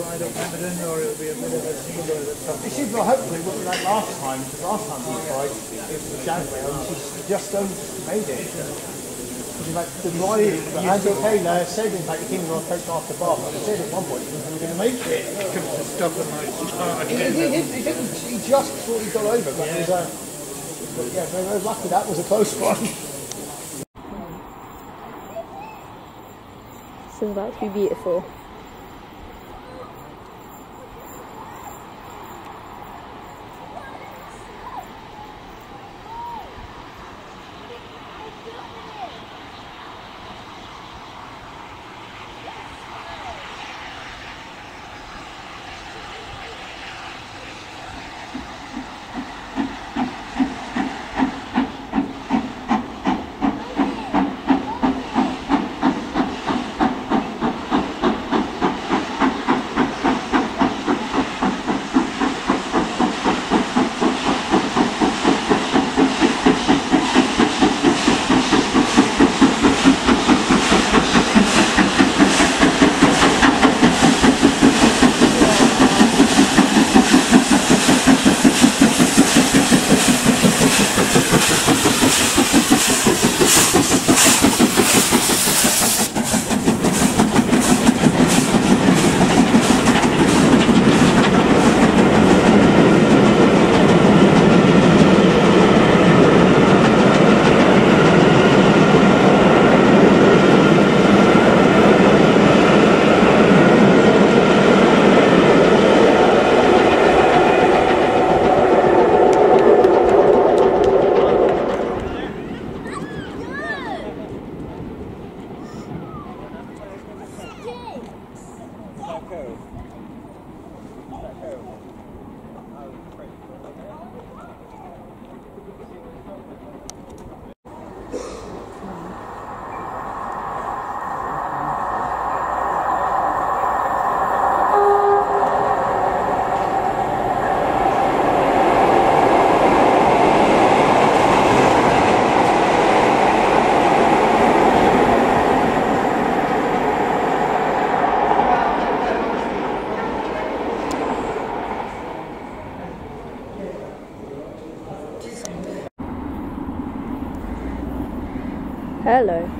but I don't remember then, or it'll be a bit of a single or something. This is well, hopefully what like last time, because last time we tried, it was January, and she just don't made it. In fact, the drive, Andrew Taylor said in fact, King will take off the bar, but he said at one point he was going to make it. Comes to stuff in my heart. He, he, he, he, didn't, he just thought he got over, but he was a, but yeah, very, very lucky that was a close one. This is about to be beautiful. terrible. Not terrible. I was crazy. Hello.